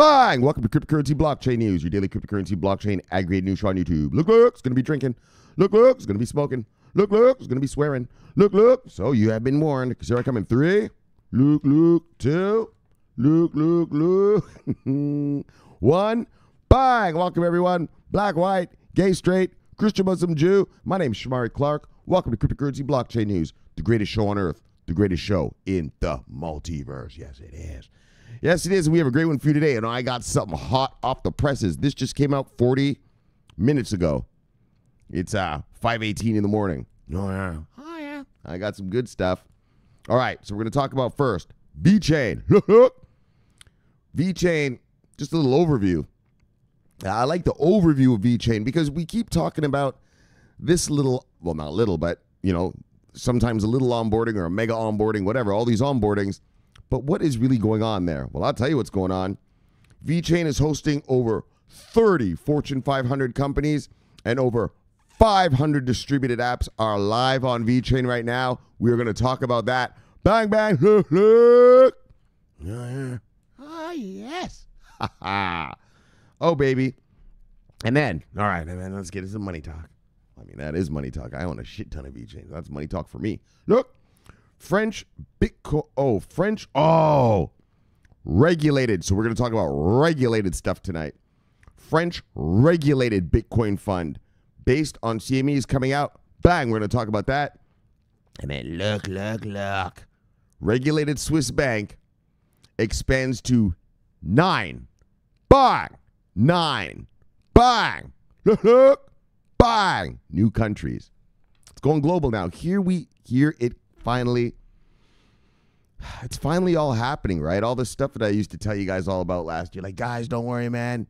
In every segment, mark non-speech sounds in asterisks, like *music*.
Bang! Welcome to Cryptocurrency Blockchain News, your daily cryptocurrency blockchain aggregate news show on YouTube. Look, look, it's going to be drinking. Look, look, it's going to be smoking. Look, look, it's going to be swearing. Look, look. So you have been warned because here I come in three. Look, look, two. Look, look, look. *laughs* One. Bang! Welcome, everyone. Black, white, gay, straight, Christian, Muslim, Jew. My name's Shomari Clarke. Welcome to Cryptocurrency Blockchain News, the greatest show on earth, the greatest show in the multiverse. Yes, it is. Yes, it is. We have a great one for you today. And I got something hot off the presses. This just came out 40 minutes ago. It's uh 5:18 in the morning. Oh yeah. Oh yeah. I got some good stuff. All right, so we're going to talk about first VeChain. *laughs* VeChain, just a little overview. I like the overview of VeChain because we keep talking about this little, well, not little, but you know, sometimes a little onboarding or a mega onboarding, whatever, all these onboardings. But what is really going on there? Well, I'll tell you what's going on. VeChain is hosting over 30 Fortune 500 companies and over 500 distributed apps are live on VeChain right now. We are going to talk about that. Bang, bang, *laughs* look, look. Oh, yes. *laughs* oh, baby. And then, all right, and then let's get into money talk. I mean, that is money talk. I own a shit ton of VeChains. That's money talk for me. Look, French Bitcoin. Oh, French. Oh, regulated. So we're going to talk about regulated stuff tonight. French regulated Bitcoin fund based on CMEs coming out. Bang, we're going to talk about that. And then look, look, look. Regulated Swiss bank expands to nine. Bang, nine. Bang, look, look, bang. New countries. It's going global now. Here we, here it finally it's finally all happening, right? All the stuff that I used to tell you guys all about last year. Like, guys, don't worry, man.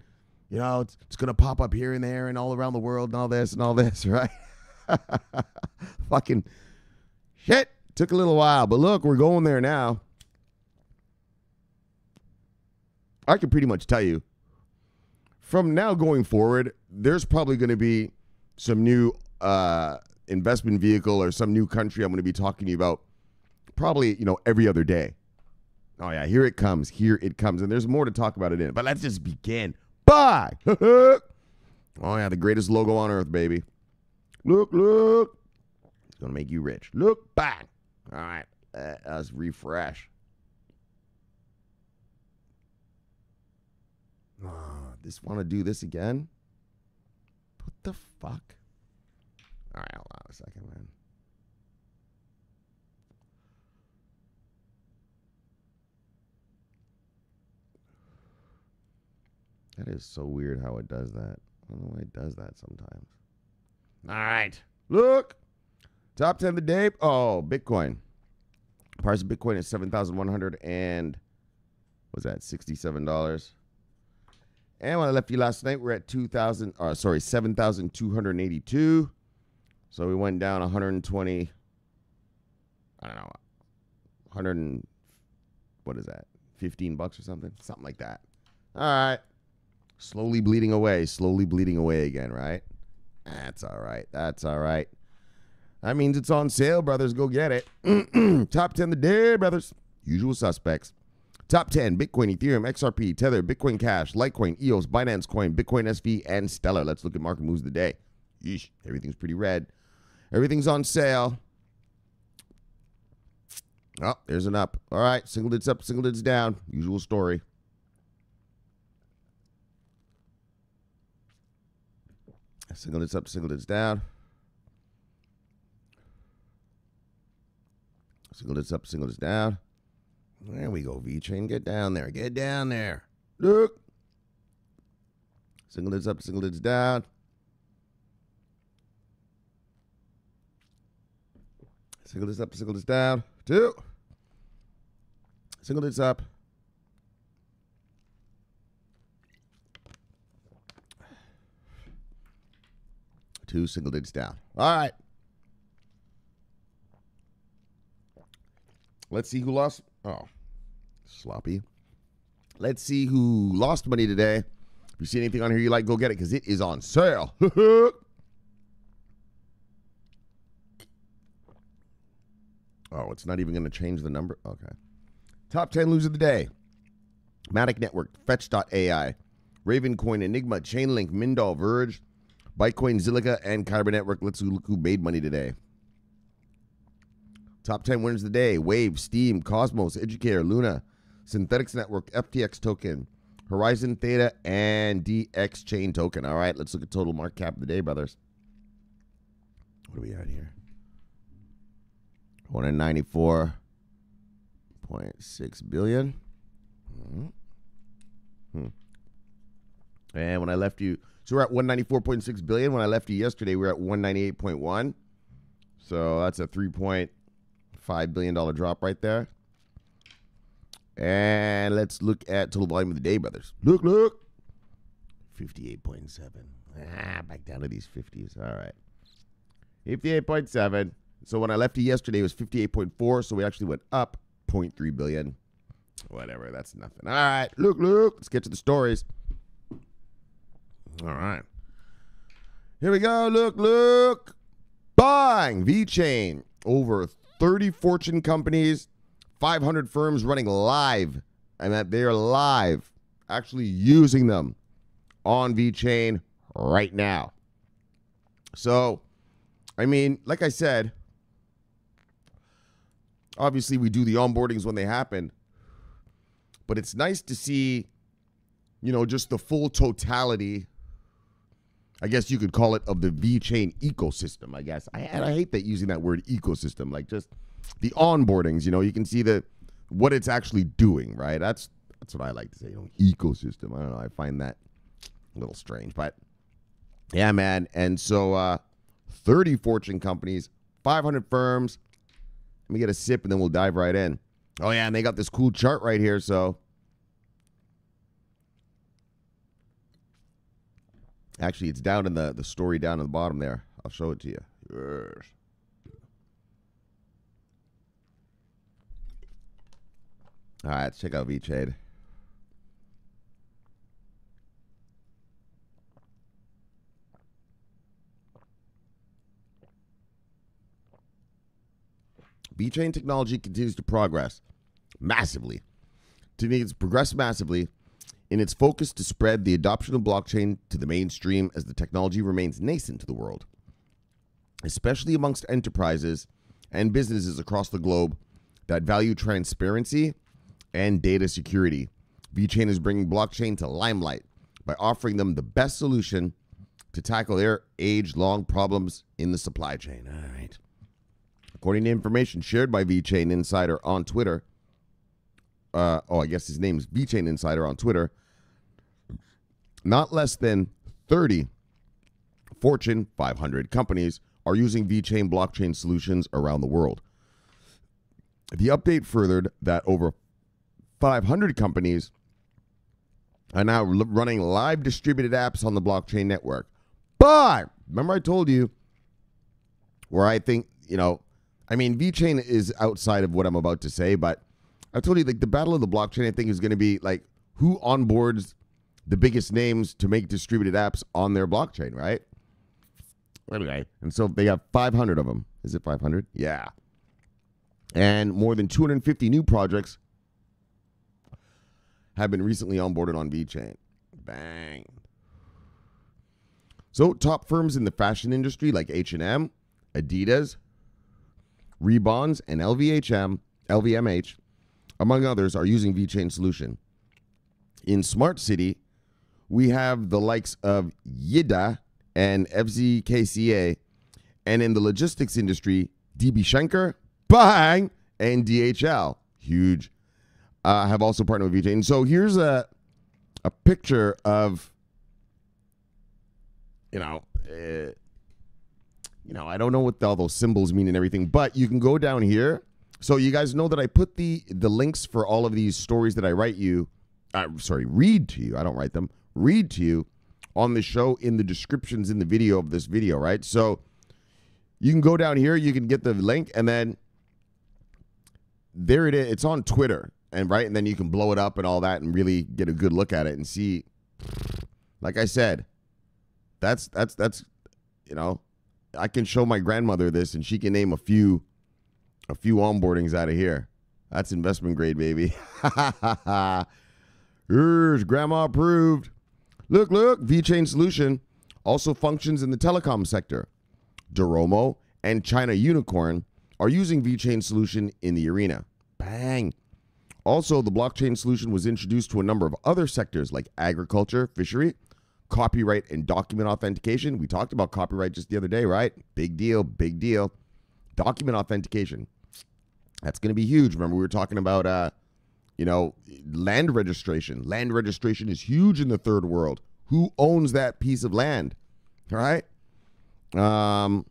You know, it's, it's going to pop up here and there and all around the world and all this and all this, *laughs* right? Fucking shit. Took a little while, but look, we're going there now. I can pretty much tell you from now going forward, there's probably going to be some new uh, investment vehicle or some new country I'm going to be talking to you about probably, you know, every other day. Oh, yeah, here it comes. Here it comes. And there's more to talk about it in. But let's just begin. Bye. *laughs* oh, yeah, the greatest logo on earth, baby. Look, look. It's going to make you rich. Look, bang. All right, let's refresh. Ah, oh, just want to do this again? What the fuck? All right, hold on a second, man. That is so weird how it does that. I don't know why it does that sometimes. All right. Look. Top 10 of the day. Oh, Bitcoin. Price of Bitcoin is 7,100 and was that $67? And when I left you last night, we're at 2,000, uh, sorry, 7,282. So we went down 120, I don't know, 100 and, what is that, 15 bucks or something? Something like that. All right. Slowly bleeding away, slowly bleeding away again, right? That's all right. That's all right. That means it's on sale, brothers. Go get it. *clears throat* Top 10 the day, brothers. Usual suspects. Top 10 Bitcoin, Ethereum, XRP, Tether, Bitcoin Cash, Litecoin, EOS, Binance Coin, Bitcoin SV, and Stellar. Let's look at market moves of the day. Yeesh, everything's pretty red. Everything's on sale. Oh, there's an up. All right, single digits up, single digits down. Usual story. Single digits up, single digits down. Single digits up, single digits down. There we go, VeChain. Get down there. Get down there. Look. Single digits up, single digits down. Single digits up, single digits down. Two. Single digits up. Two single digits down. All right. Let's see who lost. Oh, sloppy. Let's see who lost money today. If you see anything on here you like, go get it because it is on sale. *laughs* oh, it's not even going to change the number. Okay. Top 10 loser of the day. Matic Network, Fetch.ai, Ravencoin, Enigma, Chainlink, Mindal, Verge, Bitcoin, Zilliqa, and Kyber Network. Let's look who made money today. Top 10 winners of the day Wave, Steam, Cosmos, Educare, Luna, Synthetix Network, FTX Token, Horizen Theta, and DxChain Token. All right, let's look at total market cap of the day, brothers. What are we at here? 194.6 billion. Hmm. Hmm. And when I left you, so we're at 194.6 billion. When I left you yesterday, we are at 198.1. So that's a 3.5 billion dollar drop right there. And let's look at total volume of the day, brothers. Look, look. 58.7. Ah, back down to these 50s. All right. 58.7. So when I left you yesterday, it was 58.4. So we actually went up 0.3 billion. Whatever. That's nothing. All right. Look, look. Let's get to the stories. All right. Here we go. Look, look. Buying VeChain. Over 30 Fortune companies, 500 firms running live. And that they are live, actually using them on VeChain right now. So, I mean, like I said, obviously we do the onboardings when they happen, but it's nice to see, you know, just the full totality. I guess you could call it of the VeChain ecosystem. I guess I, I hate that using that word ecosystem, like just the onboardings. You know, you can see the what it's actually doing. Right. That's that's what I like to say. You know, ecosystem. I don't know. I find that a little strange, but yeah, man. And so, uh, 30 Fortune companies, 500 firms. Let me get a sip and then we'll dive right in. Oh, yeah. And they got this cool chart right here. So, actually, it's down in the, the story down in the bottom there. I'll show it to you. Yes. All right, let's check out VeChain. VeChain technology continues to progress massively. To It's progressed massively in its focus to spread the adoption of blockchain to the mainstream as the technology remains nascent to the world, especially amongst enterprises and businesses across the globe that value transparency and data security. VeChain is bringing blockchain to limelight by offering them the best solution to tackle their age long problems in the supply chain. All right. According to information shared by VeChain Insider on Twitter, uh, oh, I guess his name is VeChain Insider on Twitter, not less than 30 Fortune 500 companies are using VeChain blockchain solutions around the world. The update furthered that over 500 companies are now running live distributed apps on the blockchain network. But remember, I told you where I think, you know, I mean, VeChain is outside of what I'm about to say, but I told you like the battle of the blockchain. I think is going to be like who onboards the biggest names to make distributed apps on their blockchain, right? Anyway, and so they have 500 of them. Is it 500? Yeah. And more than 250 new projects have been recently onboarded on VeChain. Bang. So, top firms in the fashion industry like H&M, Adidas, Reeboks, and LVHM, LVMH, among others, are using VeChain solution. In Smart City, we have the likes of Yida and FZKCA, and in the logistics industry, DB Schenker, Bang, and DHL, huge, uh, have also partnered with VeChain. So here's a a picture of, you know, uh, you know, I don't know what all those symbols mean and everything, but you can go down here. So you guys know that I put the the links for all of these stories that I write you, uh, sorry, read to you. I don't write them. Read to you on the show in the descriptions in the video of this video, right? So you can go down here, you can get the link, and then there it is. It's on Twitter, and right, and then you can blow it up and all that, and really get a good look at it and see. Like I said, that's that's that's you know I can show my grandmother this and she can name a few a few onboardings out of here. That's investment grade, baby. *laughs* Here's grandma approved. Look, look, VeChain solution also functions in the telecom sector. Doromo and China Unicom are using VeChain solution in the arena. Bang. Also, the blockchain solution was introduced to a number of other sectors like agriculture, fishery, copyright, and document authentication. We talked about copyright just the other day, right? Big deal, big deal. Document authentication. That's going to be huge. Remember, we were talking about, uh, you know, land registration. Land registration is huge in the third world. Who owns that piece of land? All right. Um,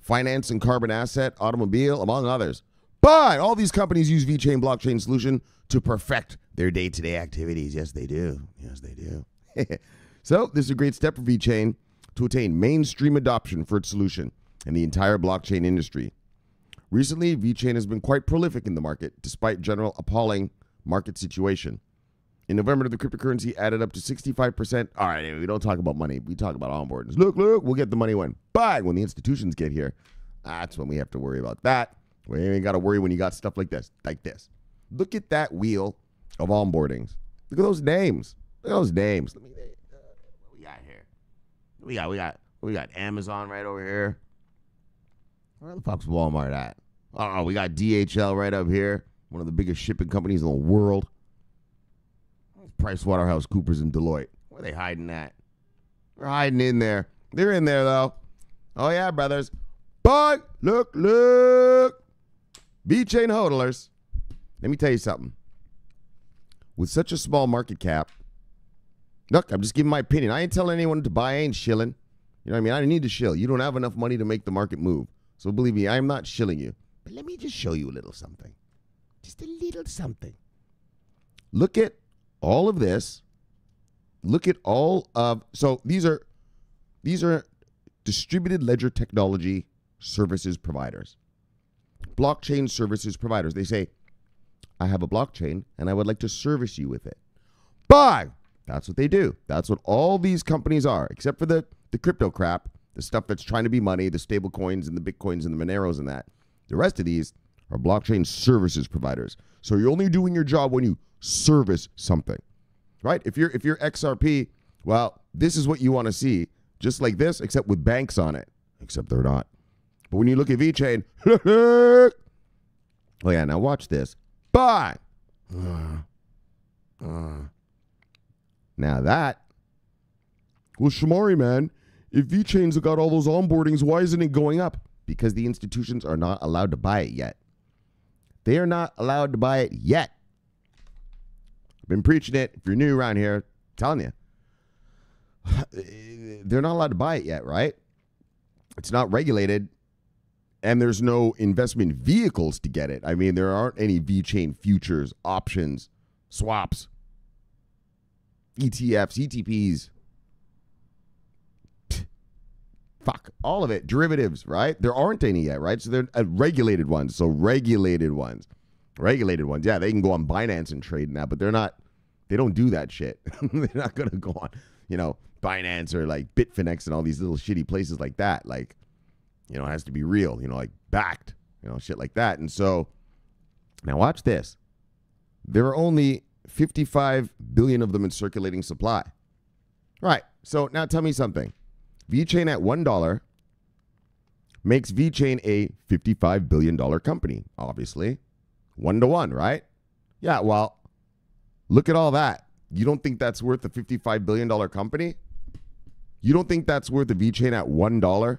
finance and carbon asset, automobile, among others. But all these companies use VeChain blockchain solution to perfect their day-to-day activities. Yes, they do. Yes, they do. *laughs* so this is a great step for VeChain to attain mainstream adoption for its solution in the entire blockchain industry. Recently, VeChain has been quite prolific in the market, despite general appalling market situation. In November, the cryptocurrency added up to 65%. All right, we don't talk about money. We talk about onboardings. Look, look, we'll get the money when. But when the institutions get here, that's when we have to worry about that. We ain't got to worry when you got stuff like this, like this. Look at that wheel of onboardings. Look at those names. Look at those names. Let me. Uh, what we got here? We got we got we got Amazon right over here. Where the fuck's Walmart at? Oh, we got DHL right up here. One of the biggest shipping companies in the world. Price Waterhouse Coopers and Deloitte. Where are they hiding at? They're hiding in there. They're in there though. Oh yeah, brothers. But look, look. VeChain hodlers. Let me tell you something. With such a small market cap, look, I'm just giving my opinion. I ain't telling anyone to buy. I ain't shilling. You know what I mean? I don't need to shill. You don't have enough money to make the market move. So believe me, I am not shilling you. But let me just show you a little something. Just a little something. Look at all of this. Look at all of so these are these are distributed ledger technology services providers. Blockchain services providers. They say, I have a blockchain and I would like to service you with it. Buy. That's what they do. That's what all these companies are, except for the, the crypto crap, the stuff that's trying to be money, the stable coins and the bitcoins and the Moneros and that. The rest of these are blockchain services providers. So you're only doing your job when you service something. Right? If you're if you're XRP, well, this is what you want to see, just like this, except with banks on it. Except they're not. But when you look at VeChain, *laughs* oh yeah, now watch this. Bye. *sighs* Uh, uh. Now that, well, Shomari, man, if VeChain's got all those onboardings, why isn't it going up? Because the institutions are not allowed to buy it yet. They are not allowed to buy it yet. I've been preaching it. If you're new around here, I'm telling you, *sighs* they're not allowed to buy it yet, right? It's not regulated and there's no investment vehicles to get it. I mean, there aren't any VeChain futures, options, swaps, ETFs, ETPs. Fuck, all of it. Derivatives, right? There aren't any yet, right? So they're uh, regulated ones. So regulated ones. Regulated ones. Yeah, they can go on Binance and trade that, but they're not, they don't do that shit. *laughs* they're not to go on, you know, Binance or like Bitfinex and all these little shitty places like that. Like, you know, it has to be real, you know, like backed, you know, shit like that. And so now watch this. There are only 55 billion of them in circulating supply. Right. So now tell me something. VeChain at $1 makes VeChain a $55 billion company, obviously. One to one, right? Yeah, well, look at all that. You don't think that's worth a $55 billion company? You don't think that's worth a VeChain at $1?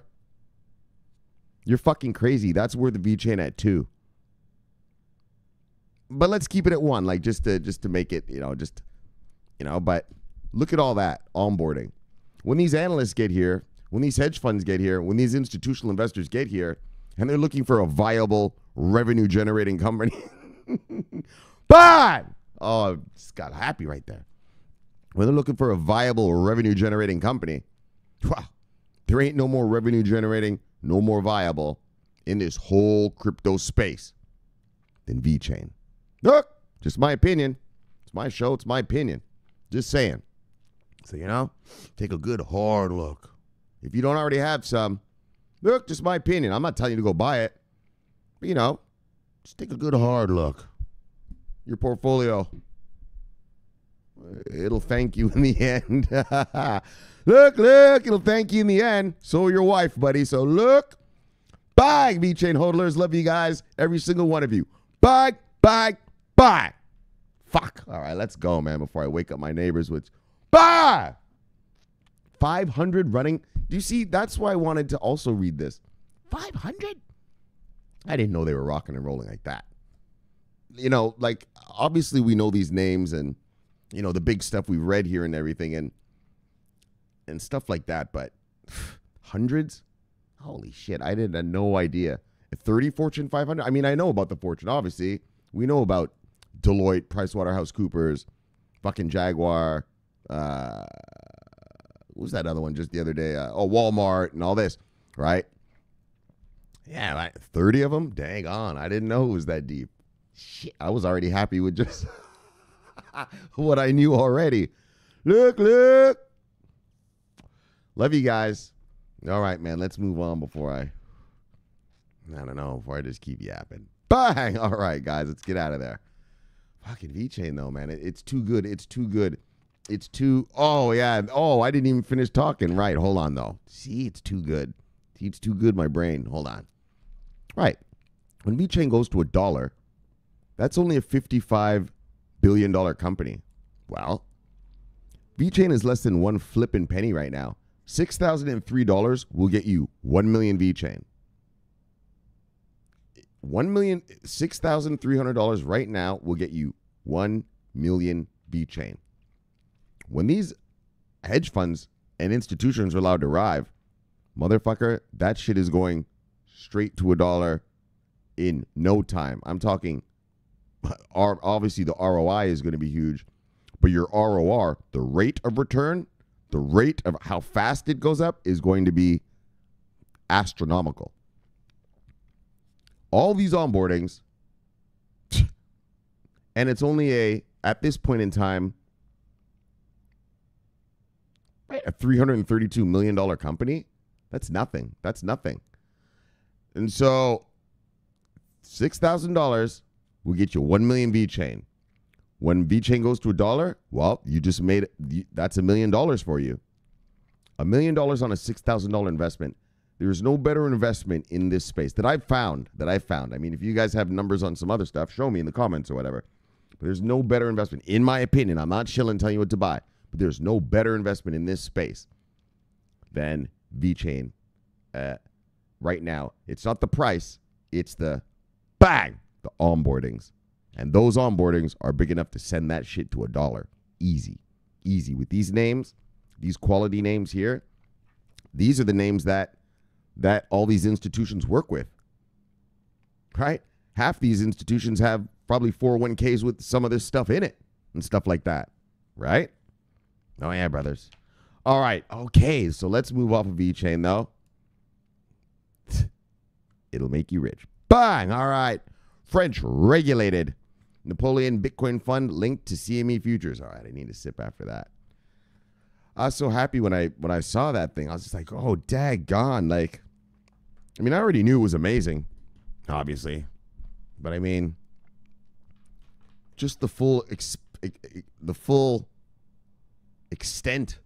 You're fucking crazy. That's worth the VeChain at two. But let's keep it at one, like just to just to make it, you know, just you know. But look at all that onboarding. When these analysts get here, when these hedge funds get here, when these institutional investors get here, and they're looking for a viable revenue generating company, *laughs* but oh, just got happy right there. When they're looking for a viable revenue generating company, wow, there ain't no more revenue generating no more viable in this whole crypto space than VeChain. Look, just my opinion. It's my show. It's my opinion. Just saying. So, you know, take a good hard look. If you don't already have some, look, just my opinion. I'm not telling you to go buy it. But, you know, just take a good hard look. Your portfolio. it'll thank you in the *laughs* end. look, look, it'll thank you in the end. So will your wife, buddy. So look. Bye, VeChain hodlers. Love you guys, every single one of you. Bye, bye, bye. Fuck. All right, let's go, man, before I wake up my neighbors with bye. 500 running. Do you see? That's why I wanted to also read this. 500? I didn't know they were rocking and rolling like that. You know, like obviously we know these names and you know the big stuff we've read here and everything and and stuff like that, but *sighs* hundreds? Holy shit, I did had no idea. 30 Fortune 500? I mean, I know about the Fortune, obviously. We know about Deloitte, PricewaterhouseCoopers, fucking Jaguar, uh, what was that other one just the other day? Uh, oh, Walmart and all this, right? Yeah, like 30 of them? Dang on. I didn't know it was that deep. Shit, I was already happy with just *laughs* what I knew already. Look, look. Love you guys. All right, man. Let's move on before I, I don't know, before I just keep yapping. Bang. *laughs* All right, guys. Let's get out of there. Fucking VeChain, though, man. It, it's too good. It's too good. It's too. Oh, yeah. Oh, I didn't even finish talking. Right. Hold on, though. See, it's too good. It's too good, my brain. Hold on. Right. When VeChain goes to a dollar, that's only a $55 billion company. Well, VeChain is less than one flipping penny right now. $6,003 will get you 1 million VeChain. One million six thousand three hundred dollars right now will get you one million VeChain. When these hedge funds and institutions are allowed to arrive, motherfucker, that shit is going straight to a dollar in no time. I'm talking obviously the ROI is going to be huge, but your ROR, the rate of return, the rate of how fast it goes up is going to be astronomical. All these onboardings, *laughs* and it's only a, at this point in time, a $332 million company. That's nothing. That's nothing. And so $6,000 will get you one million VeChain. When VeChain goes to a dollar, well, you just made. That's a million dollars for you. A million dollars on a $6,000 investment. There's no better investment in this space that I've found. That I've found. I mean, if you guys have numbers on some other stuff, show me in the comments or whatever. But there's no better investment, in my opinion. I'm not chilling telling you what to buy, but there's no better investment in this space than VeChain. Uh, right now, it's not the price; it's the bang, the onboardings. And those onboardings are big enough to send that shit to a dollar. Easy. Easy. With these names, these quality names here, these are the names that that all these institutions work with. Right? Half these institutions have probably 401ks with some of this stuff in it and stuff like that. Right? Oh yeah, brothers. All right. Okay, so let's move off of VeChain though. *laughs* It'll make you rich. Bang! All right. French regulated Napoleon Bitcoin Fund linked to CME futures. All right, I need to sip after that. I was so happy when I when I saw that thing. I was just like, oh, daggone. Like, I mean, I already knew it was amazing, obviously. But I mean, just the full the full extent,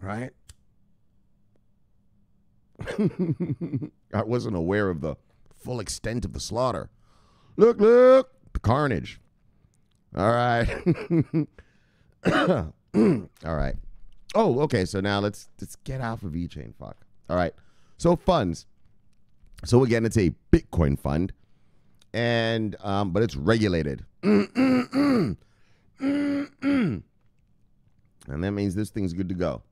right? *laughs* I wasn't aware of the full extent of the slaughter. Look, look, the carnage. All right. *coughs* All right. Oh, okay. So now let's let's get off of E Chain. Fuck. All right. So funds. So again, it's a Bitcoin fund, and um, but it's regulated. *clears throat* and that means this thing's good to go.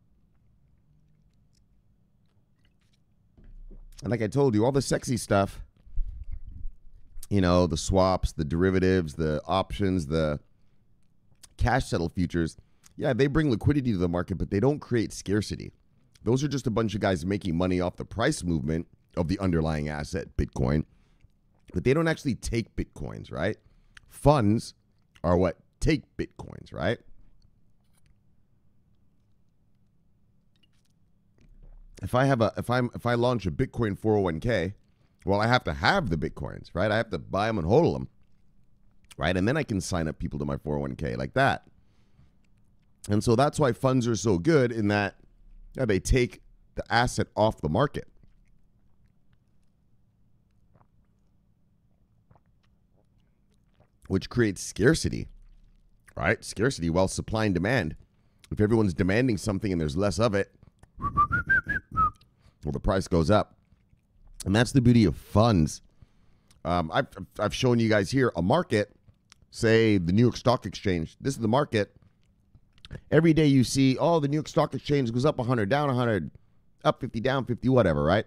And like I told you, all the sexy stuff you know, the swaps, the derivatives, the options, the cash settle futures, yeah, they bring liquidity to the market, but they don't create scarcity. Those are just a bunch of guys making money off the price movement of the underlying asset, Bitcoin, but they don't actually take Bitcoins, right? Funds are what take Bitcoins, right? If I have a if I'm if I launch a Bitcoin 401k, well, I have to have the Bitcoins, right? I have to buy them and hold them, right? And then I can sign up people to my 401k like that. And so that's why funds are so good in that yeah, they take the asset off the market. Which creates scarcity, right? Scarcity, while supply and demand. If everyone's demanding something and there's less of it, well, the price goes up. And that's the beauty of funds. Um, I've, I've shown you guys here a market, say the New York Stock Exchange. This is the market. Every day you see, oh, the New York Stock Exchange goes up 100, down 100, up 50, down 50, whatever, right?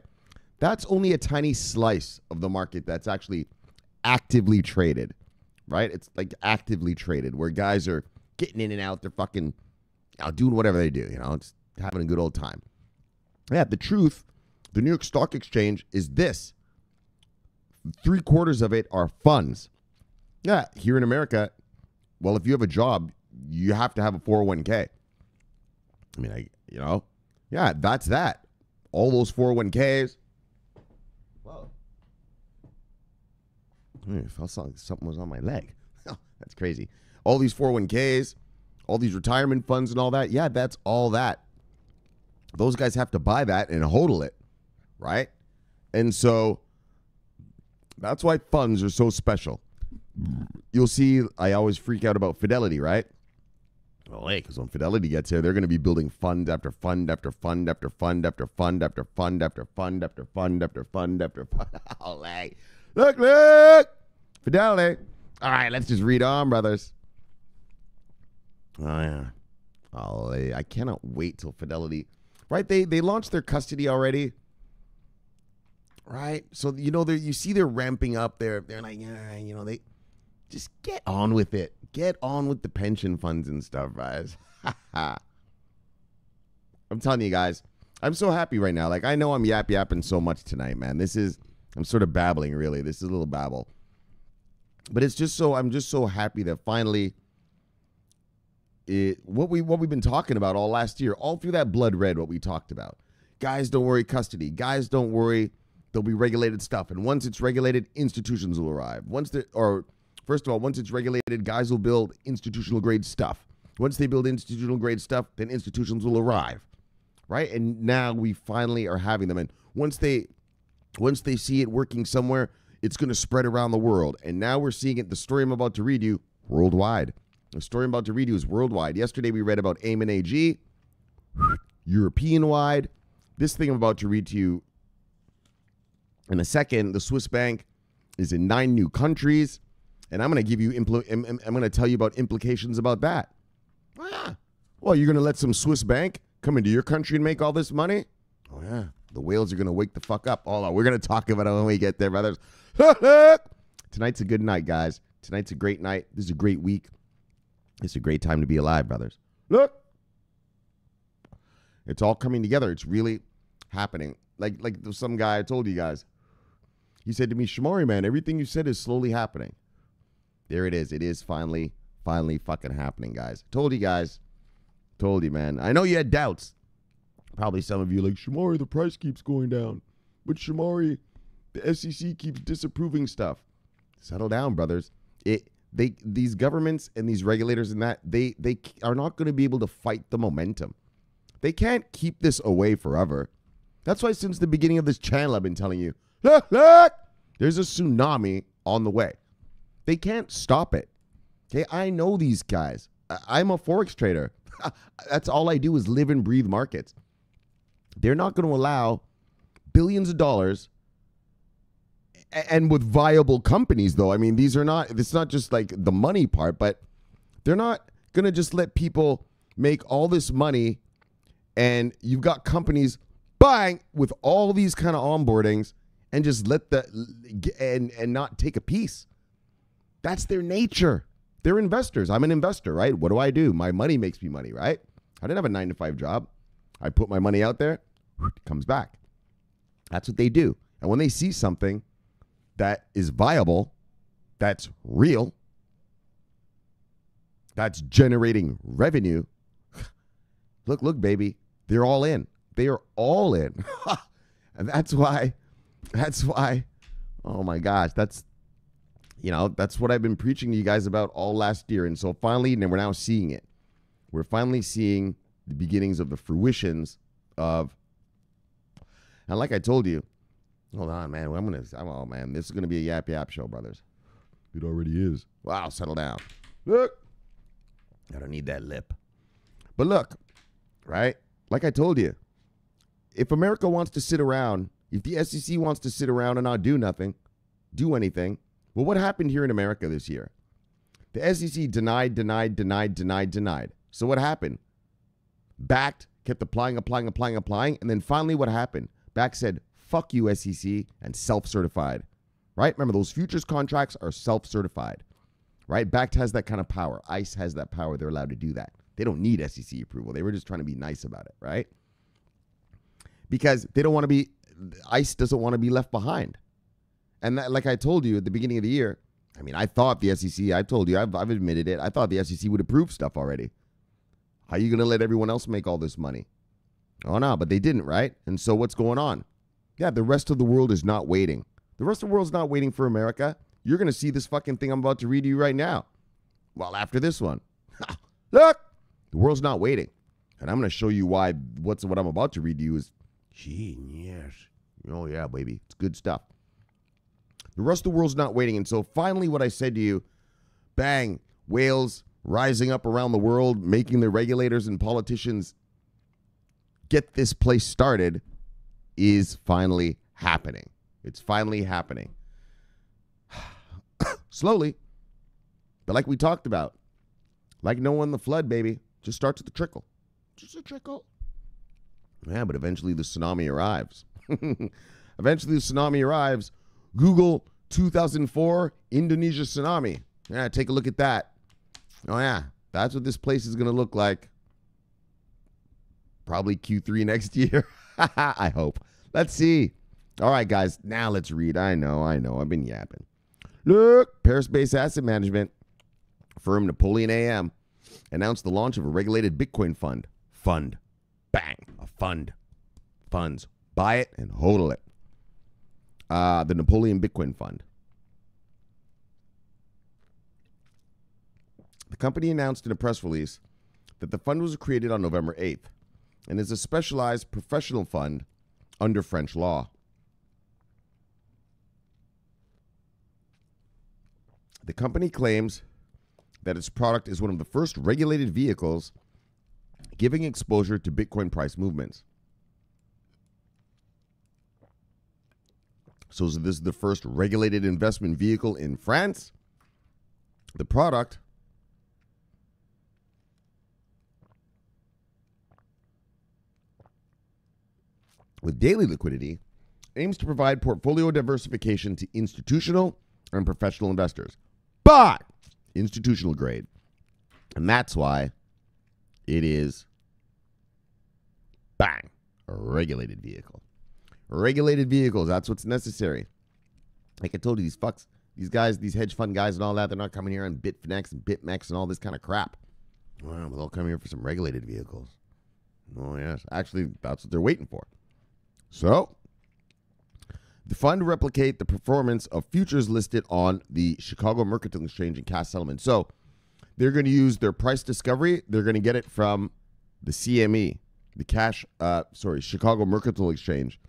That's only a tiny slice of the market that's actually actively traded, right? It's like actively traded where guys are getting in and out. They're fucking know, doing whatever they do, you know, it's having a good old time. Yeah, the truth, the New York Stock Exchange is this three quarters of it are funds. Yeah, here in America, well, if you have a job, you have to have a 401k. I mean, I, you know, yeah, that's that. All those 401ks. Whoa. I felt like something was on my leg. *laughs* that's crazy. All these 401ks, all these retirement funds and all that. Yeah, that's all that. Those guys have to buy that and hodl it, right? And so that's why funds are so special. You'll see, I always freak out about Fidelity, right? Well, because when Fidelity gets here, they're going to be building fund after fund after fund after fund after fund after fund after fund after fund after fund after fund. Oh. Look, look! Fidelity. All right, let's just read on, brothers. Oh, yeah. Oh, I cannot wait till Fidelity. Right? They they launched their custody already right? So you know, they you see they're ramping up. They're they're like, yeah, you know, they just get on with it. Get on with the pension funds and stuff, guys. *laughs* I'm telling you guys, I'm so happy right now. Like I know I'm yap yapping so much tonight, man. This is I'm sort of babbling, really. This is a little babble, but it's just so I'm just so happy that finally. It, what we what we've been talking about all last year, all through that blood red, what we talked about. Guys, don't worry, custody. Guys, don't worry, there'll be regulated stuff. And once it's regulated, institutions will arrive. Once the or first of all, once it's regulated, guys will build institutional grade stuff. Once they build institutional grade stuff, then institutions will arrive. Right? And now we finally are having them. And once they once they see it working somewhere, it's going to spread around the world. And now we're seeing it. The story I'm about to read you worldwide. The story I'm about to read you is worldwide. Yesterday we read about AIM and AG, European wide. This thing I'm about to read to you in a second, the Swiss bank is in nine new countries, and I'm going to give you impl- I'm, going to tell you about implications about that. Ah, well, you're going to let some Swiss bank come into your country and make all this money? Oh yeah, the whales are going to wake the fuck up. Hold on, we're going to talk about it when we get there, brothers. *laughs* Tonight's a good night, guys. Tonight's a great night. This is a great week. It's a great time to be alive, brothers. Look, it's all coming together. It's really happening. Like like some guy I told you guys he said to me, Shomari, man, everything you said is slowly happening. There it is. It is finally, finally fucking happening, guys. Told you guys. Told you, man. I know you had doubts. Probably some of you like, Shomari, the price keeps going down. But Shomari, the SEC keeps disapproving stuff. Settle down, brothers. It they these governments and these regulators and that they they are not going to be able to fight the momentum. They can't keep this away forever. That's why since the beginning of this channel I've been telling you, look, *laughs* look, there's a tsunami on the way. They can't stop it. Okay, I know these guys. I'm a forex trader. *laughs* That's all I do is live and breathe markets. They're not going to allow billions of dollars and with viable companies though. I mean, these are not it's not just like the money part, but they're not going to just let people make all this money and you've got companies buying with all these kind of onboardings and just let the and and not take a piece. That's their nature. They're investors. I'm an investor, right? What do I do? My money makes me money, right? I didn't have a 9 to 5 job. I put my money out there, it comes back. That's what they do. And when they see something that is viable, that's real, that's generating revenue, *laughs* look, look, baby, they're all in. They are all in. *laughs* and that's why that's why, oh my gosh, that's, you know, that's what I've been preaching to you guys about all last year. And so finally, and we're now seeing it. we're finally seeing the beginnings of the fruitions of. And like I told you, hold on, man. I'm gonna. I'm, oh man, this is gonna be a yap yap show, brothers. It already is. Wow, settle down. Look, I don't need that lip. But look, right? Like I told you, if America wants to sit around, if the SEC wants to sit around and not do nothing, do anything, well, what happened here in America this year? The SEC denied, denied, denied, denied, denied. So what happened? Bakkt, kept applying, applying, applying, applying, and then finally what happened? Bakkt said, fuck you, SEC, and self certified. Right? Remember, those futures contracts are self certified. Right? Bakkt has that kind of power. ICE has that power. They're allowed to do that. They don't need SEC approval. They were just trying to be nice about it, right? Because they don't want to be, ICE doesn't want to be left behind. And that, like I told you at the beginning of the year, I mean, I thought the SEC, I've told you, I've, I've admitted it, I thought the SEC would approve stuff already. How are you going to let everyone else make all this money? Oh, no, but they didn't, right? And so what's going on? Yeah, the rest of the world is not waiting. The rest of the world's not waiting for America. You're going to see this fucking thing I'm about to read to you right now. Well, after this one. *laughs* Look, the world's not waiting. And I'm going to show you why what's what I'm about to read to you is genius. Oh, yeah, baby. It's good stuff. The rest of the world's not waiting. And so finally, what I said to you bang, whales rising up around the world, making the regulators and politicians get this place started is finally happening. It's finally happening. *sighs* Slowly. But like we talked about, like Noah in the flood, baby, just starts with the trickle. Just a trickle. Yeah, but eventually the tsunami arrives. *laughs* eventually the tsunami arrives Google 2004 Indonesia tsunami. Yeah, take a look at that. Oh, yeah, that's what this place is going to look like. Probably Q3 *laughs* next year. *laughs* I hope. Let's see. All right, guys, now let's read. I know, I know, I've been yapping. Look, Paris based asset management firm Napoleon AM announced the launch of a regulated Bitcoin fund. Fund. Bang. A fund. Funds. Buy it and hodl it uh, the Napoleon Bitcoin Fund. The company announced in a press release that the fund was created on November 8th and is a specialized professional fund under French law. The company claims that its product is one of the first regulated vehicles giving exposure to Bitcoin price movements. So this is the first regulated investment vehicle in France. The product with daily liquidity aims to provide portfolio diversification to institutional and professional investors, but institutional grade. And that's why it is bang, a regulated vehicle. Regulated vehicles. That's what's necessary. Like I told you, these fucks, these guys, these hedge fund guys and all that, they're not coming here on Bitfinex and BitMEX and all this kind of crap. Well, they'll come here for some regulated vehicles. Oh, yes. Actually, that's what they're waiting for. So, the fund replicate the performance of futures listed on the Chicago Mercantile Exchange and cash settlement. So, they're going to use their price discovery. They're going to get it from the CME, the cash, uh, sorry, Chicago Mercantile Exchange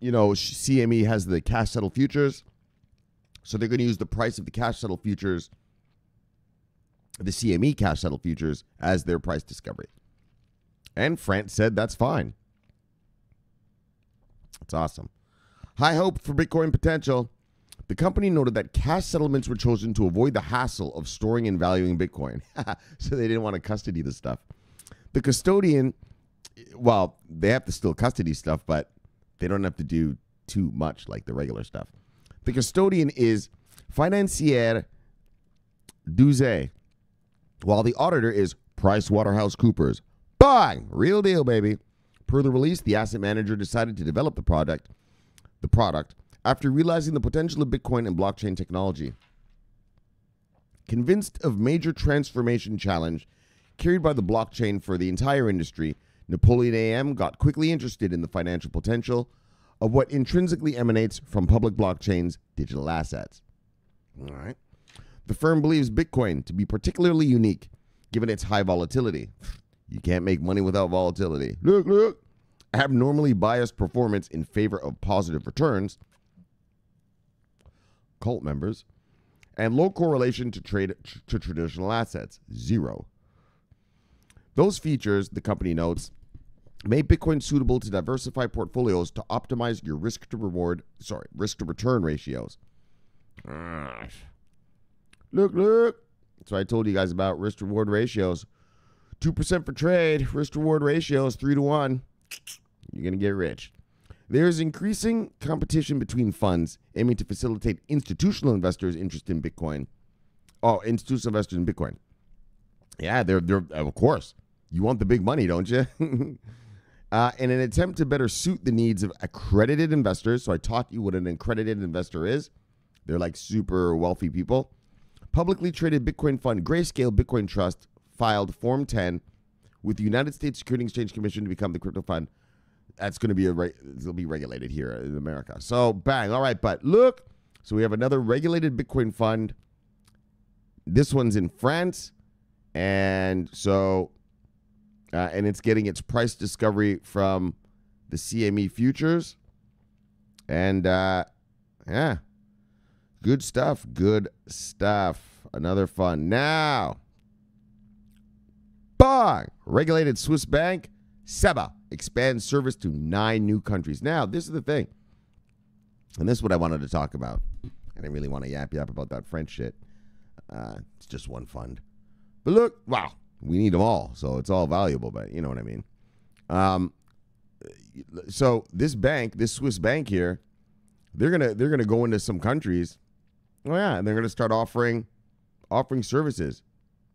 you know, CME has the cash settle futures. So they're going to use the price of the cash settle futures, the CME cash settle futures, as their price discovery. And France said that's fine. That's awesome. High hope for Bitcoin potential. The company noted that cash settlements were chosen to avoid the hassle of storing and valuing Bitcoin. *laughs* so they didn't want to custody the stuff. The custodian, well, they have to still custody stuff, but they don't have to do too much like the regular stuff. The custodian is Financière d'Uzès, while the auditor is PricewaterhouseCoopers. Bang! Real deal, baby. Per the release, the asset manager decided to develop the product, the product after realizing the potential of Bitcoin and blockchain technology. Convinced of major transformation challenge carried by the blockchain for the entire industry, Napoleon AM got quickly interested in the financial potential of what intrinsically emanates from public blockchains' digital assets. All right. The firm believes Bitcoin to be particularly unique given its high volatility. You can't make money without volatility. Look, look. Abnormally biased performance in favor of positive returns. Cult members. And low correlation to trade to traditional assets. Zero. Those features, the company notes, make Bitcoin suitable to diversify portfolios to optimize your risk to reward, sorry, risk to return ratios. *sighs* Look, look. So I told you guys about risk reward ratios. 2% for trade, risk reward ratios 3 to 1. You're going to get rich. There's increasing competition between funds aiming to facilitate institutional investors' interest in Bitcoin. Oh, institutional investors in Bitcoin. Yeah, they're they're of course. You want the big money, don't you? *laughs* uh, in an attempt to better suit the needs of accredited investors, so I taught you what an accredited investor is. They're like super wealthy people. Publicly traded Bitcoin fund Grayscale Bitcoin Trust filed Form 10 with the United States Security Exchange Commission to become the crypto fund. That's going to be a re- it'll be regulated here in America. So bang, all right. But look, so we have another regulated Bitcoin fund. This one's in France, and so uh, and it's getting its price discovery from the CME futures. And uh, yeah, good stuff. Good stuff. Another fun. Now, bang! Regulated Swiss bank, SEBA, expands service to nine new countries. Now, this is the thing. And this is what I wanted to talk about. I didn't really want to yap yap about that French shit. Uh, it's just one fund. But look, wow, we need them all, so it's all valuable. But you know what I mean. Um, so this bank, this Swiss bank here, they're gonna they're gonna go into some countries. Oh yeah, and they're gonna start offering offering services.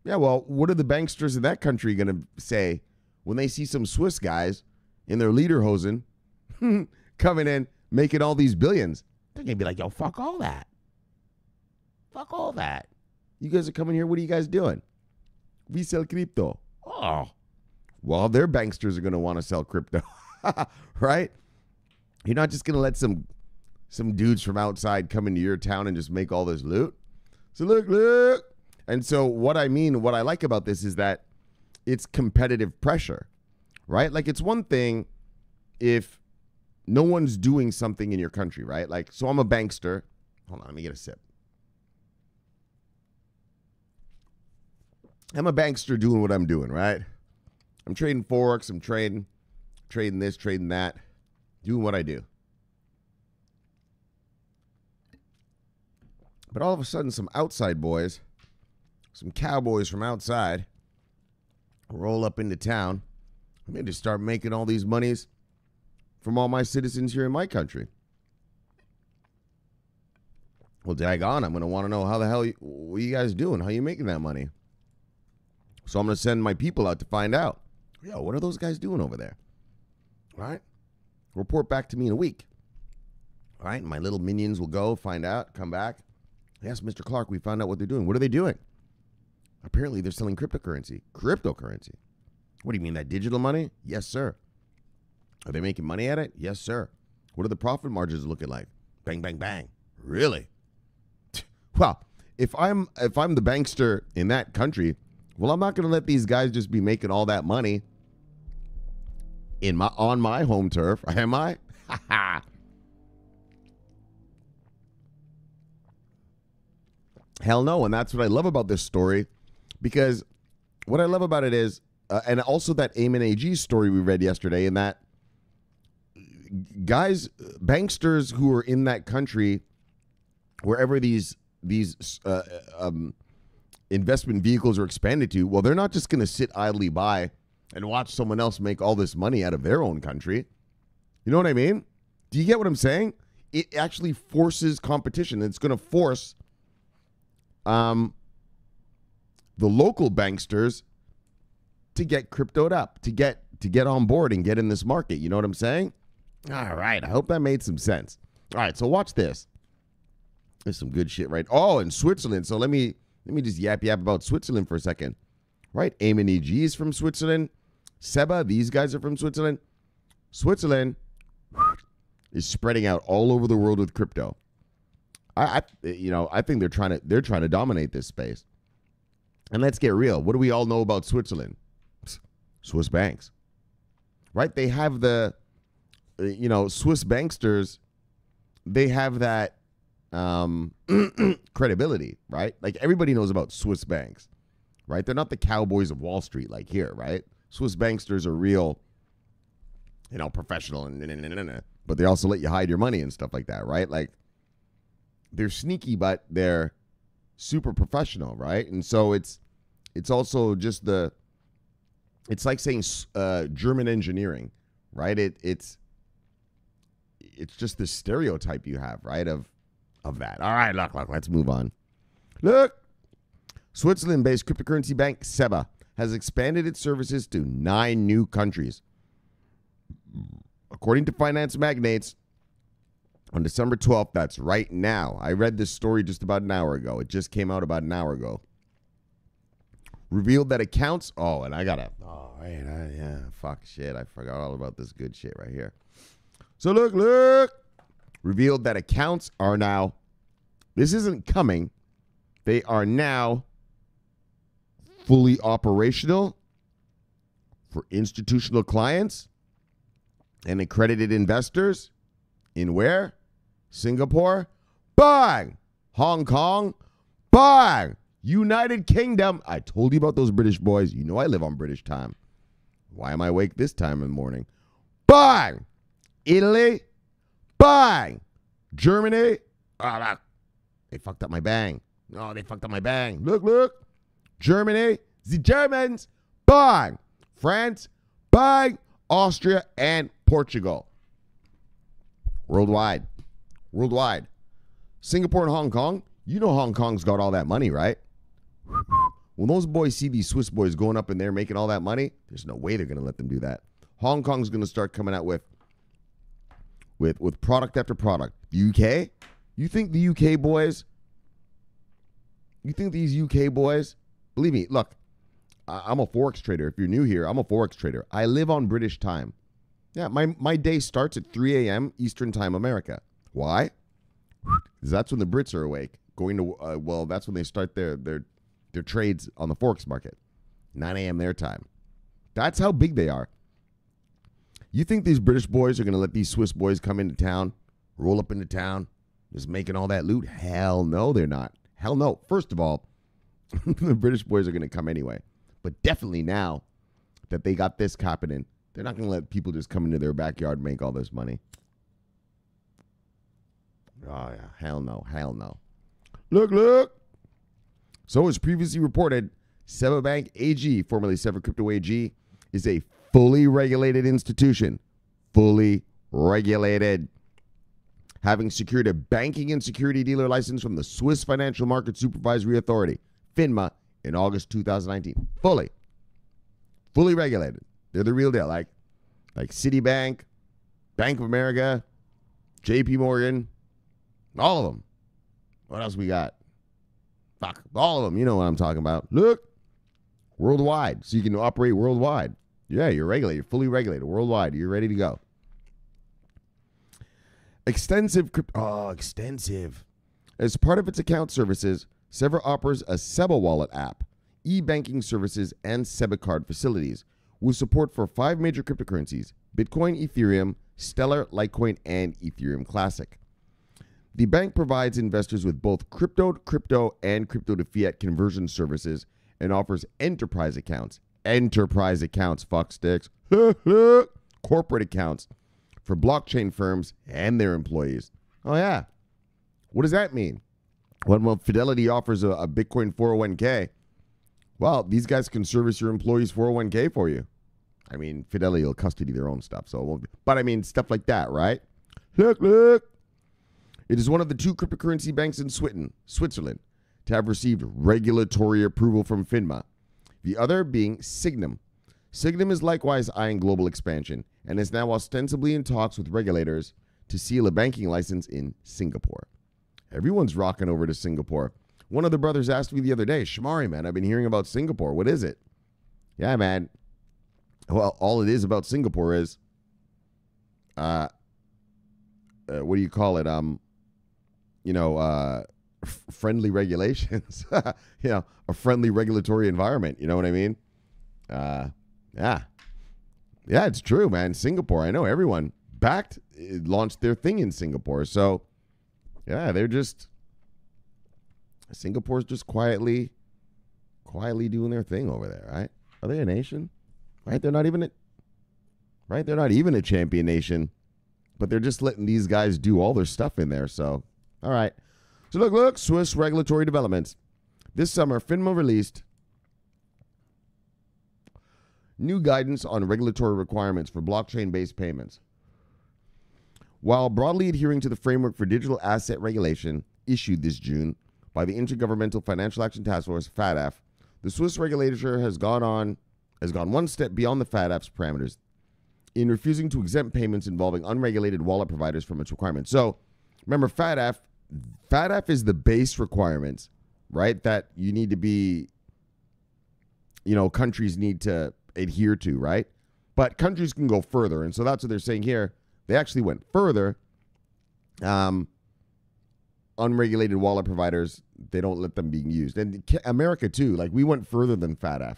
Yeah, well, what are the banksters in that country gonna say when they see some Swiss guys in their lederhosen *laughs* coming in making all these billions? They're gonna be like, yo, fuck all that. Fuck all that. You guys are coming here. What are you guys doing? We sell crypto. Oh, well, their banksters are going to want to sell crypto, *laughs* right? You're not just going to let some some dudes from outside come into your town and just make all this loot. So look, look. And so what I mean, what I like about this is that it's competitive pressure, right? Like it's one thing if no one's doing something in your country, right? Like, so I'm a bankster. Hold on, let me get a sip. I'm a bankster doing what I'm doing, right? I'm trading forex, I'm trading, trading this, trading that, doing what I do. But all of a sudden, some outside boys, some cowboys from outside, roll up into town. I'm going to start making all these monies from all my citizens here in my country. Well, dag on, I'm going to want to know how the hell you, what you guys doing? How are you making that money? So I'm going to send my people out to find out. Yo, what are those guys doing over there? All right. Report back to me in a week. All right. My little minions will go, find out, come back. Yes, Mr. Clarke, we found out what they're doing. What are they doing? Apparently, they're selling cryptocurrency. Cryptocurrency. What do you mean, that digital money? Yes, sir. Are they making money at it? Yes, sir. What are the profit margins looking like? Bang, bang, bang. Really? *laughs* Well, if I'm if I'm the bankster in that country, well, I'm not going to let these guys just be making all that money in my on my home turf, *laughs* am I? *laughs* Hell no, and that's what I love about this story because what I love about it is uh, and also that Amun AG story we read yesterday and that guys banksters who are in that country wherever these these uh, um, investment vehicles are expanded to, well, they're not just going to sit idly by and watch someone else make all this money out of their own country. You know what I mean? Do you get what I'm saying? It actually forces competition. It's going to force um, the local banksters to get cryptoed up, to get to get on board and get in this market. You know what I'm saying? All right. I hope that made some sense. All right. So watch this. There's some good shit, right? Oh, in Switzerland. So let me let me just yap yap about Switzerland for a second. Right? Amun EG is from Switzerland. Seba, these guys are from Switzerland. Switzerland is spreading out all over the world with crypto. I, I, you know, I think they're trying to they're trying to dominate this space. And let's get real. What do we all know about Switzerland? Swiss banks. Right? They have the you know, Swiss banksters they have that um, *clears throat* credibility, right? Like everybody knows about Swiss banks, right? They're not the cowboys of Wall Street like here, right? Swiss banksters are real, you know, professional, and but they also let you hide your money and stuff like that, right? Like they're sneaky, but they're super professional, right? And so it's it's also just the it's like saying uh, German engineering, right? It it's it's just the stereotype you have, right? Of of that. All right, look, look, let's move on. Look, Switzerland-based cryptocurrency bank SEBA has expanded its services to nine new countries. According to finance magnates, on December 12th, that's right now. I read this story just about an hour ago. It just came out about an hour ago. Revealed that accounts. Oh, and I gotta. Oh, right. Yeah. Fuck shit. I forgot all about this good shit right here. So look, look. Revealed that accounts are now, this isn't coming, they are now fully operational for institutional clients and accredited investors in where? Singapore. Bang! Hong Kong. Bang! United Kingdom. I told you about those British boys. You know I live on British time. Why am I awake this time in the morning? Bang! Italy, bang. Germany, oh, ah, look, they fucked up my bang. No, oh, they fucked up my bang. Look, look. Germany, the Germans, bang. France, bang. Austria, and Portugal. Worldwide. Worldwide. Singapore and Hong Kong, you know Hong Kong's got all that money, right? When those boys see these Swiss boys going up in there making all that money, there's no way they're going to let them do that. Hong Kong's going to start coming out with with with product after product. The UK, you think the UK boys? You think these UK boys? Believe me, look, I'm a forex trader. If you're new here, I'm a forex trader. I live on British time. Yeah, my my day starts at 3 a.m. Eastern Time, America. Why? Because that's when the Brits are awake. Going to uh, well, that's when they start their their their trades on the forex market. 9 a.m. their time. That's how big they are. You think these British boys are going to let these Swiss boys come into town, roll up into town, just making all that loot? Hell no, they're not. Hell no. First of all, *laughs* the British boys are going to come anyway. But definitely now that they got this happening, they're not going to let people just come into their backyard and make all this money. Oh, yeah. Hell no. Hell no. Look, look. So, as previously reported, Seba Bank AG, formerly SEBA Crypto AG, is a fully regulated institution, fully regulated. Having secured a banking and security dealer license from the Swiss Financial Market Supervisory Authority, FINMA, in August 2019. Fully. Fully regulated. They're the real deal. Like, like Citibank, Bank of America, JP Morgan, all of them. What else we got? Fuck, all of them. You know what I'm talking about. Look, worldwide. So you can operate worldwide. Yeah, you're regulated, you're fully regulated worldwide. You're ready to go. Extensive crypto. Oh, extensive. As part of its account services, SEBA offers a Seba Wallet app, e banking services, and Seba card facilities with support for five major cryptocurrencies Bitcoin, Ethereum, Stellar, Litecoin, and Ethereum Classic. The bank provides investors with both crypto to crypto and crypto to fiat conversion services and offers enterprise accounts enterprise accounts, fuck sticks, *laughs* corporate accounts for blockchain firms and their employees. Oh, yeah. What does that mean? When well, Fidelity offers a, a Bitcoin 401k, well, these guys can service your employees' 401k for you. I mean, Fidelity will custody their own stuff, so it won't be. But I mean, stuff like that, right? Look, look. It is one of the two cryptocurrency banks in Switzerland to have received regulatory approval from FINMA the other being Signum. Signum is likewise eyeing global expansion and is now ostensibly in talks with regulators to seal a banking license in Singapore. Everyone's rocking over to Singapore. One of the brothers asked me the other day, Shomari, man, I've been hearing about Singapore. What is it? Yeah, man. Well, all it is about Singapore is, uh, uh what do you call it? Um, you know, uh, f- friendly regulations. *laughs* you know, a friendly regulatory environment. You know what I mean? Uh, yeah, yeah, it's true, man. Singapore, I know everyone backed eh, launched their thing in Singapore, so yeah, they're just Singapore's just quietly, quietly doing their thing over there, right? Are they a nation? Right? They're not even a, right. They're not even a champion nation, but they're just letting these guys do all their stuff in there. So, all right. So look, look, Swiss regulatory developments. This summer, FINMA released new guidance on regulatory requirements for blockchain-based payments. While broadly adhering to the framework for digital asset regulation issued this June by the Intergovernmental Financial Action Task Force (FATF), the Swiss regulator has gone on has gone one step beyond the FATF's parameters in refusing to exempt payments involving unregulated wallet providers from its requirements. So, remember FATF FATF is the base requirements, right? That you need to be you know, countries need to adhere to, right? But countries can go further, and so that's what they're saying here. They actually went further. Um, unregulated wallet providers, they don't let them being used, and America too. Like we went further than FATF.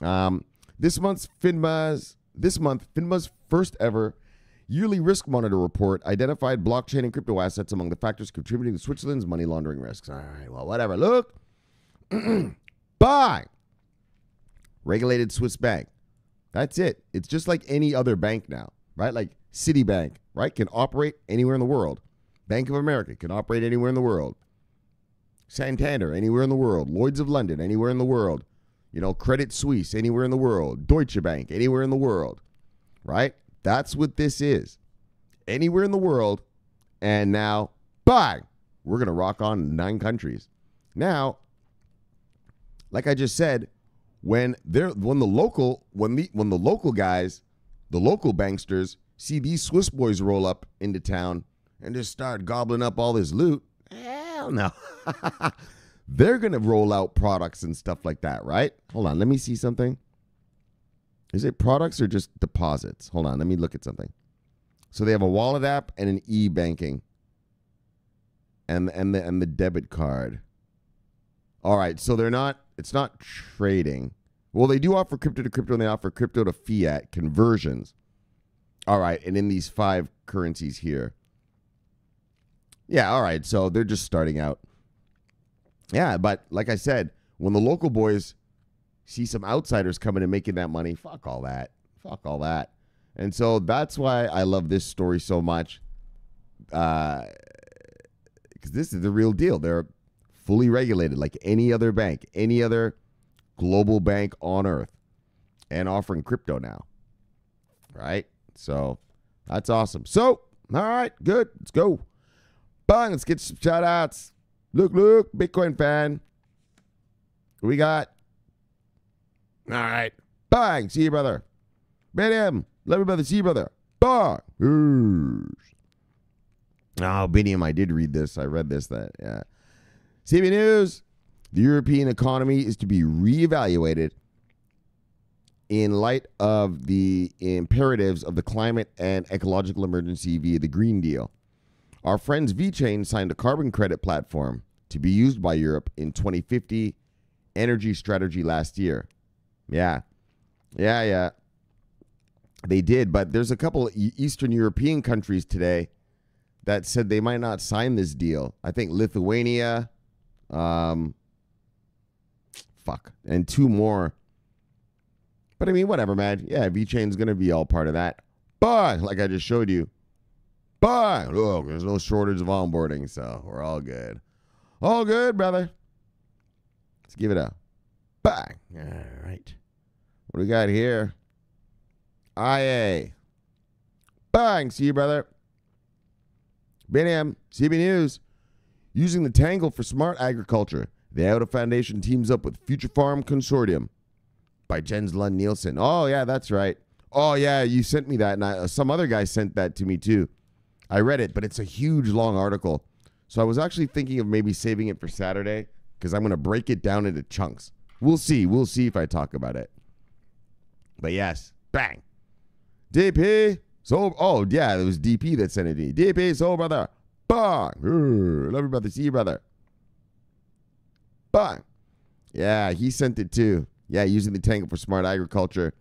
Um, this month's FINMA's this month FINMA's first ever yearly risk monitor report identified blockchain and crypto assets among the factors contributing to Switzerland's money laundering risks. All right, well, whatever. Look, *clears throat* bye regulated Swiss bank. That's it. It's just like any other bank now, right? Like Citibank, right? Can operate anywhere in the world. Bank of America can operate anywhere in the world. Santander, anywhere in the world. Lloyds of London, anywhere in the world. You know, Credit Suisse, anywhere in the world. Deutsche Bank, anywhere in the world, right? That's what this is. Anywhere in the world. And now, bye. we're going to rock on nine countries. Now, like I just said, when they're when the local when the when the local guys, the local banksters see these Swiss boys roll up into town and just start gobbling up all this loot, hell no. *laughs* they're gonna roll out products and stuff like that, right? Hold on, let me see something. Is it products or just deposits? Hold on, let me look at something. So they have a wallet app and an e-banking. And and the and the debit card. All right, so they're not. It's not trading. Well, they do offer crypto to crypto, and they offer crypto to fiat conversions. All right, and in these five currencies here. Yeah, all right. So they're just starting out. Yeah, but like I said, when the local boys see some outsiders coming and making that money, fuck all that. Fuck all that. And so that's why I love this story so much. Uh, because this is the real deal. They're fully regulated like any other bank, any other global bank on earth, and offering crypto now. Right? So that's awesome. So, all right, good. Let's go. Bang, let's get some shout outs. Look, look, Bitcoin fan. we got? All right. Bang, see you, brother. Bam, love you, brother. See you, brother. Bang. Oh, Biniam, I did read this. I read this. That yeah. CB News the European economy is to be reevaluated in light of the imperatives of the climate and ecological emergency via the Green Deal. Our friends VeChain signed a carbon credit platform to be used by Europe in 2050 energy strategy last year. Yeah. Yeah, yeah. They did, but there's a couple Eastern European countries today that said they might not sign this deal. I think Lithuania, um, fuck, and two more. But I mean, whatever, man. Yeah, VeChain's gonna be all part of that. But like I just showed you, but look, there's no shortage of onboarding, so we're all good. All good, brother. Let's give it a bang. All right. What do we got here? IA. Bang. See you, brother. BNM, CB News. Using the Tangle for smart agriculture. The Iota Foundation teams up with Future Farm Consortium by Jens Lund Nielsen. Oh, yeah, that's right. Oh, yeah, you sent me that, and I, uh, some other guy sent that to me too. I read it, but it's a huge, long article. So I was actually thinking of maybe saving it for Saturday because I'm going to break it down into chunks. We'll see. We'll see if I talk about it. But yes, bang. DP. So, oh, yeah, it was DP that sent it me. DP, soul brother. Bang. Love you, brother. See you, brother. Bye. Yeah, he sent it too. Yeah, using the tangle for smart agriculture,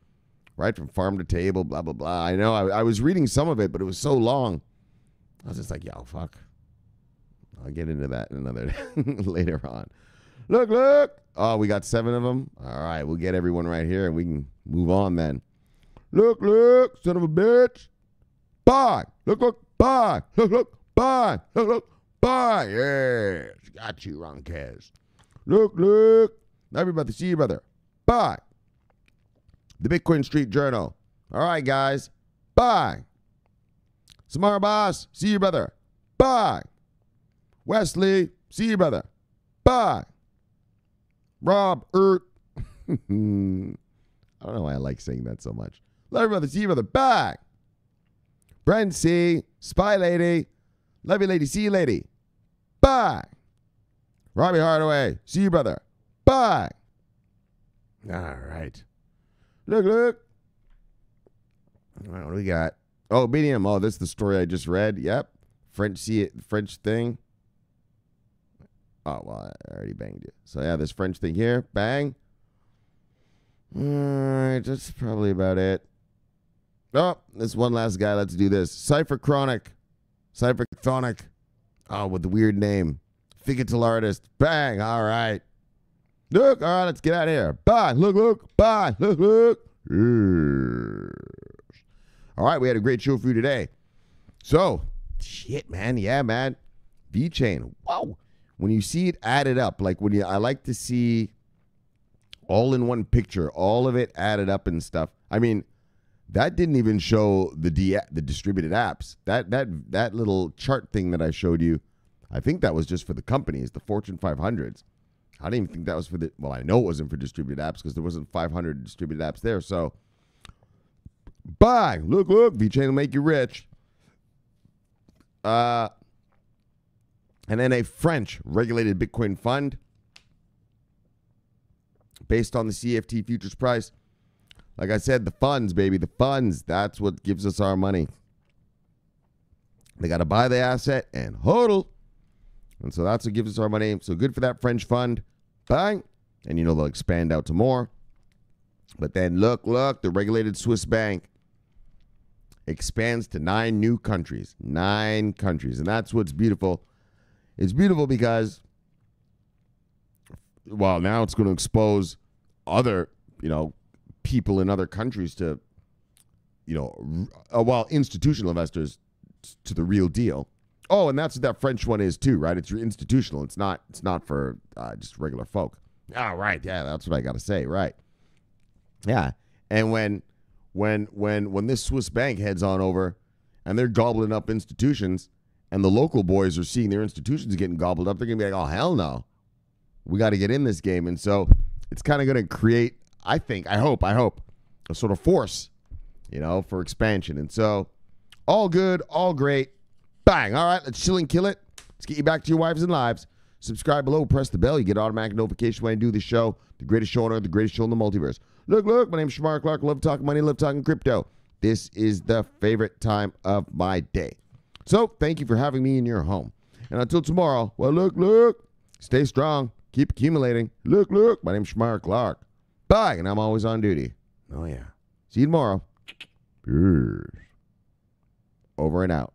right from farm to table, blah blah blah. I know. I, I was reading some of it, but it was so long. I was just like, yo, fuck. I'll get into that in *laughs* another *laughs* later on. Look, look. Oh, we got seven of them. All right, we'll get everyone right here, and we can move on then. Look, look, son of a bitch. Bye. Look, look, bye. Look, look, bye. Look, look, bye. Yes, got you, Ronquez. Look, look. Everybody, see you, brother. Bye. The Bitcoin Street Journal. All right, guys. Bye. Samara Boss, see you, brother. Bye. Wesley, see you, brother. Bye. Rob Ert. *laughs* I don't know why I like saying that so much. Love you, brother. See you, brother. Bye. Brent C. Spy Lady. Love you, lady. See you, lady. Bye. Robbie Hardaway. See you, brother. Bye. All right. Look, look. What do we got? Oh, medium. Oh, this is the story I just read. Yep. French see it French thing. Oh well, I already banged you. So yeah, this French thing here. Bang. All right, that's probably about it. Oh, this one last guy. Let's do this. Cypher Chronic. Cypher Chronic. Oh, with the weird name. Figatal artist. Bang. All right. Look. All right, let's get out of here. Bye. Look, look. Bye. Look, look. Yes. All right, we had a great show for you today. So, shit, man. Yeah, man. VeChain. Wow. When you see it added up, like when you, I like to see all in one picture, all of it added up and stuff. I mean, that didn't even show the D, the distributed apps. That that that little chart thing that I showed you, I think that was just for the companies, the Fortune 500s. I didn't even think that was for the. Well, I know it wasn't for distributed apps because there wasn't 500 distributed apps there. So, buy, look, look, VeChain will make you rich. Uh, and then a French regulated Bitcoin fund based on the CFT futures price. Like I said, the funds, baby, the funds, that's what gives us our money. They got to buy the asset and hodl. And so that's what gives us our money. So good for that French fund. Bang. And you know they'll expand out to more. But then look, look, the regulated Swiss bank expands to nine new countries. Nine countries. And that's what's beautiful. It's beautiful because, well, now it's going to expose other, you know, people in other countries to, you know, uh, well, institutional investors to the real deal. Oh, and that's what that French one is too, right? It's institutional. It's not. It's not for uh, just regular folk. Oh, right. Yeah, that's what I got to say. Right. Yeah. And when, when, when, when this Swiss bank heads on over, and they're gobbling up institutions, and the local boys are seeing their institutions getting gobbled up, they're gonna be like, "Oh hell no, we got to get in this game." And so it's kind of gonna create, I think, I hope, I hope, a sort of force, you know, for expansion. And so, all good, all great. Bang! All right, let's chill and kill it. Let's get you back to your wives and lives. Subscribe below, press the bell. You get automatic notification when I do the show. The greatest show on earth, the greatest show in the multiverse. Look, look, my name's Shomari Clarke. Love talking money, love talking crypto. This is the favorite time of my day. So, thank you for having me in your home. And until tomorrow, well, look, look, stay strong, keep accumulating. Look, look, my name's Shomari Clarke. Bye, and I'm always on duty. Oh, yeah. See you tomorrow. Peace. Over and out.